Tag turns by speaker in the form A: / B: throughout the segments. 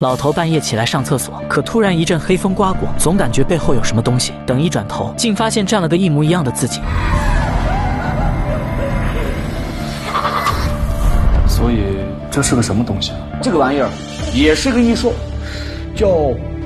A: 老头半夜起来上厕所，可突然一阵黑风刮过，总感觉背后有什么东西。等一转头，竟发现站了个一模一样的自己。
B: 所以这是个什么东西啊？
C: 这个玩意儿也是个异兽，叫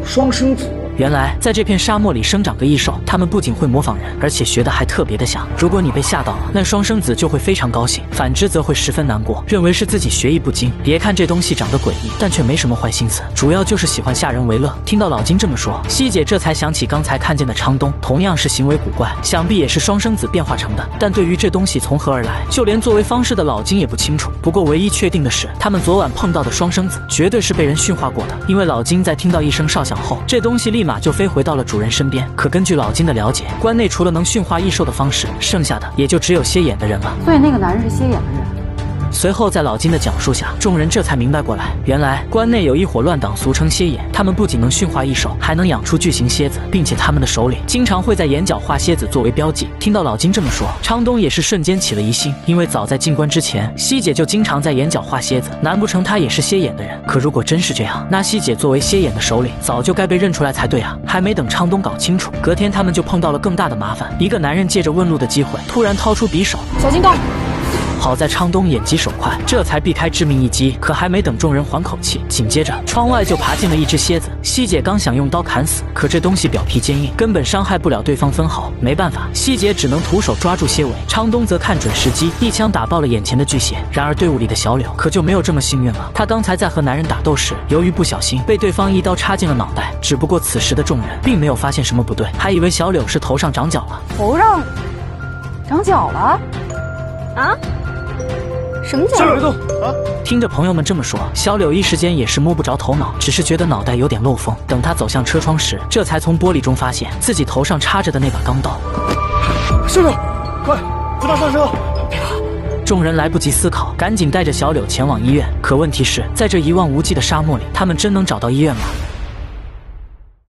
C: 双生子。
A: 原来在这片沙漠里生长个异兽，它们不仅会模仿人，而且学的还特别的像。如果你被吓到了，那双生子就会非常高兴；反之则会十分难过，认为是自己学艺不精。别看这东西长得诡异，但却没什么坏心思，主要就是喜欢吓人为乐。听到老金这么说，西姐这才想起刚才看见的昌东，同样是行为古怪，想必也是双生子变化成的。但对于这东西从何而来，就连作为方式的老金也不清楚。不过唯一确定的是，他们昨晚碰到的双生子绝对是被人驯化过的，因为老金在听到一声哨响后，这东西立马马就飞回到了主人身边。可根据老金的了解，关内除了能驯化异兽的方式，剩下的也就只有歇眼的人了。
D: 所以那个男人是歇眼的人。
A: 随后，在老金的讲述下，众人这才明白过来，原来关内有一伙乱党，俗称蝎眼。他们不仅能驯化异兽，还能养出巨型蝎子，并且他们的首领经常会在眼角画蝎子作为标记。听到老金这么说，昌东也是瞬间起了疑心，因为早在进关之前，西姐就经常在眼角画蝎子，难不成她也是蝎眼的人？可如果真是这样，那西姐作为蝎眼的首领，早就该被认出来才对啊！还没等昌东搞清楚，隔天他们就碰到了更大的麻烦。一个男人借着问路的机会，突然掏出匕首，
D: 小心动！
A: 好在昌东眼疾手快，这才避开致命一击。可还没等众人缓口气，紧接着窗外就爬进了一只蝎子。西姐刚想用刀砍死，可这东西表皮坚硬，根本伤害不了对方分毫。没办法，西姐只能徒手抓住蝎尾。昌东则看准时机，一枪打爆了眼前的巨蟹。然而队伍里的小柳可就没有这么幸运了。他刚才在和男人打斗时，由于不小心被对方一刀插进了脑袋。只不过此时的众人并没有发现什么不对，还以为小柳是头上长角了。
D: 头上长角了？啊？什么角？
B: 别动啊！
A: 听着朋友们这么说，小柳一时间也是摸不着头脑，只是觉得脑袋有点漏风。等他走向车窗时，这才从玻璃中发现自己头上插着的那把钢刀。
B: 小柳，快扶他上车！
A: 众人来不及思考，赶紧带着小柳前往医院。可问题是在这一望无际的沙漠里，他们真能找到医院吗？